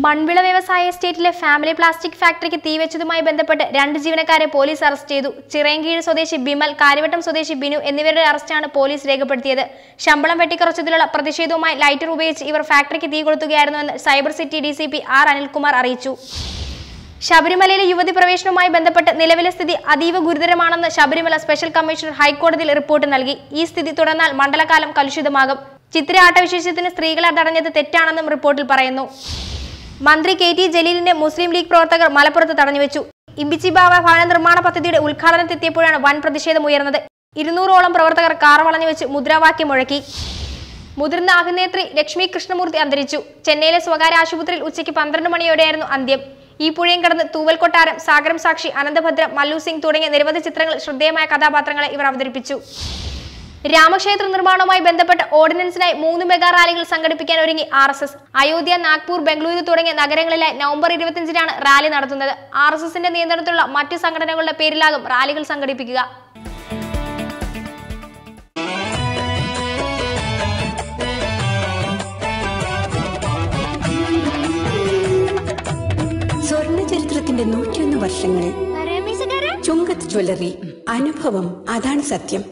മൺവിള വ്യവസായ എസ്റ്റേറ്റിലെ family plastic ഫാക്ടറിക്ക് തീവെച്ചതുമായി ബന്ധപ്പെട്ട് രണ്ട് ജീവനക്കാരെ പോലീസ് അറസ്റ്റ് ചെയ്തു. ചിറയൻകീഴ് സ്വദേശി ബിമൽ കാര്യവട്ടം സ്വദേശി ബിനു എന്നിവരുടെ അറസ്റ്റാണ് പോലീസ് രേഖപ്പെടുത്തിയത്. ശമ്പളം വെട്ടിക്കുറച്ചതിലുള്ള പ്രതിഷേധവുമായി ലൈറ്റർ ഉപയോഗിച്ച് ഇവർ ഫാക്ടറിക്ക് തീ കൊളുത്തുകയായിരുന്നുവെന്ന് cyber city D C P R Anilkumar അറിയിച്ചു. ശബരിമലയിലെ യുവതി പ്രവേശനവുമായി ബന്ധപ്പെട്ട് നിലവിലെ സ്ഥിതി അതീവ ഗുരുതരമാണെന്ന് ശബരിമല സ്പെഷ്യൽ കമ്മീഷണർ ഹൈക്കോടതിയിൽ റിപ്പോർട്ട് നൽകി. ഈ സ്ഥിതി തുടർന്നാൽ മണ്ഡലകാലം കലുഷിതമാകും. ചിത്ര ആട്ടവിശേഷത്തിന് സ്ത്രീകളെ തടഞ്ഞത് തെറ്റാണെന്നും റിപ്പോർട്ടിൽ പറയുന്നു. മന്ത്രി കെ ടി ജലീലിനെ മുസ്ലിം ലീഗ് പ്രവർത്തകർ മലപ്പുറത്ത് തടഞ്ഞുവെച്ചു. ഇമ്പിച്ചി ബാബ ഭവന നിർമ്മാണ പദ്ധതിയുടെ ഉദ്ഘാടനത്തെത്തിയപ്പോഴാണ് വൻ പ്രതിഷേധം ഉയർന്നത്. ഇരുന്നൂറോളം പ്രവർത്തകർ കാർ വളഞ്ഞു വെച്ച് മുദ്രാവാക്യം മുഴക്കി. മുതിർന്ന അഭിനേത്രി ലക്ഷ്മി കൃഷ്ണമൂർത്തി അന്തരിച്ചു. ചെന്നൈയിലെ സ്വകാര്യ ആശുപത്രിയിൽ ഉച്ചയ്ക്ക് പന്ത്രണ്ട് മണിയോടെയായിരുന്നു അന്ത്യം. ഈ പുഴയും കടന്ന് തൂവൽ കൊട്ടാരം സാഗരം സാക്ഷി അനന്തഭദ്ര മല്ലു സിംഗ് തുടങ്ങിയ നിരവധി ചിത്രങ്ങൾ ശ്രദ്ധേയമായ കഥാപാത്രങ്ങളെ ഇവർ അവതരിപ്പിച്ചു. രാമക്ഷേത്ര നിർമ്മാണവുമായി ബന്ധപ്പെട്ട ഓർഡിനൻസിനായി മൂന്ന് മെഗാ റാലികൾ സംഘടിപ്പിക്കാൻ ഒരുങ്ങി R S S. Ayodhya Nagpur Bengaluru തുടങ്ങിയ നഗരങ്ങളിലായി നവംബർ ഇരുപത്തിയഞ്ചിനാണ് റാലി നടത്തുന്നത്. ആർ എസ് എസിന്റെ നിയന്ത്രണത്തിലുള്ള മറ്റ് സംഘടനകളുടെ പേരിലാകും റാലികൾ സംഘടിപ്പിക്കുക. സ്വർണ ചരിത്രത്തിന്റെ നൂറ്റിയൊന്ന് വർഷങ്ങൾ. ചുങ്കത്ത് ജ്വല്ലറി അനുഭവം അതാണ് സത്യം.